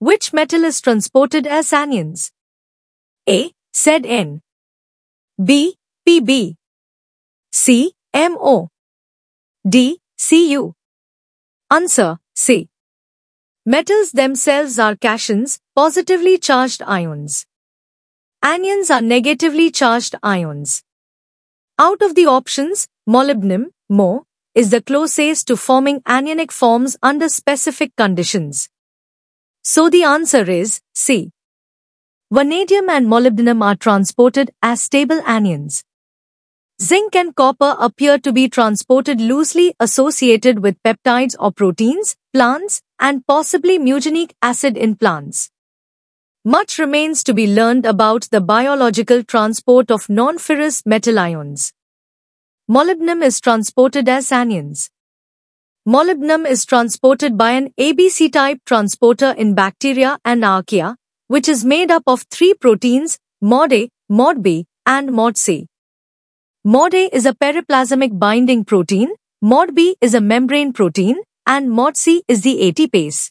Which metal is transported as anions? A. ZN. B. PB. C. MO. D. Cu. Answer C. Metals themselves are cations, positively charged ions. Anions are negatively charged ions. Out of the options, molybdenum, Mo, is the closest to forming anionic forms under specific conditions. So the answer is C. Vanadium and molybdenum are transported as stable anions. Zinc and copper appear to be transported loosely associated with peptides or proteins, plants, and possibly mugineic acid in plants. Much remains to be learned about the biological transport of non-ferrous metal ions. Molybdenum is transported as anions. Molybdenum is transported by an ABC-type transporter in bacteria and archaea, which is made up of three proteins, MOD-A, MOD-B, and MOD-C. MOD-A is a periplasmic binding protein, MOD-B is a membrane protein, and MOD-C is the ATPase.